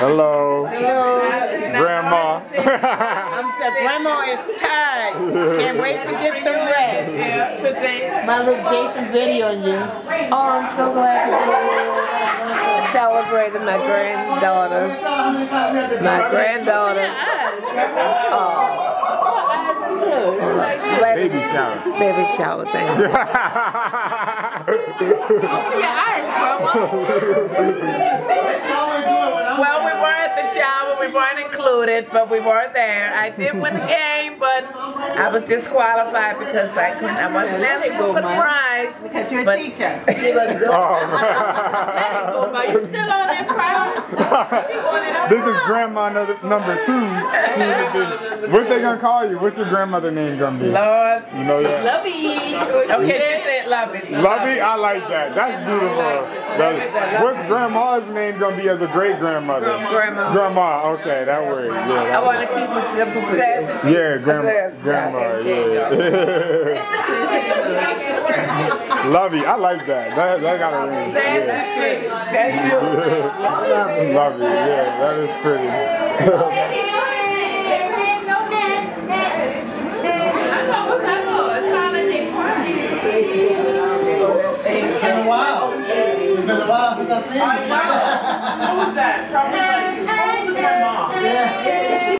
Hello. Hello. Grandma. I'm saying Grandma is tired. Can't wait to get some rest. Yeah, today. My little Jason video on you. Oh, I'm so glad to be here. Celebrating my granddaughter. My granddaughter. Oh, oh Baby shower. baby shower thing. Well, we were at the shower. We weren't included, but we were there. I did win the game, but I was disqualified because I couldn't. I wasn't eligible for the prize. Because you're a teacher. She was good. Oh, You still on crowd? this is grandma number, number two. She would be- What they gonna call you? What's your grandmother name gonna be? Lord. You know that? Lovey. Okay, she said love it. so Lovey, I like that. That's beautiful. That's- what's grandma's name gonna be as a great grandmother? Grandma. Grandma. Okay, that works. Yeah. I that want works. to keep it simple, classy. Yeah, grandma. Grandma. yeah, Yeah. Lovey, I like that. That that got a ring. That's Yeah. pretty. That's you. Lovey, yeah, that is pretty. It's been a while. It's been a while since I've seen you. Who's that? Probably like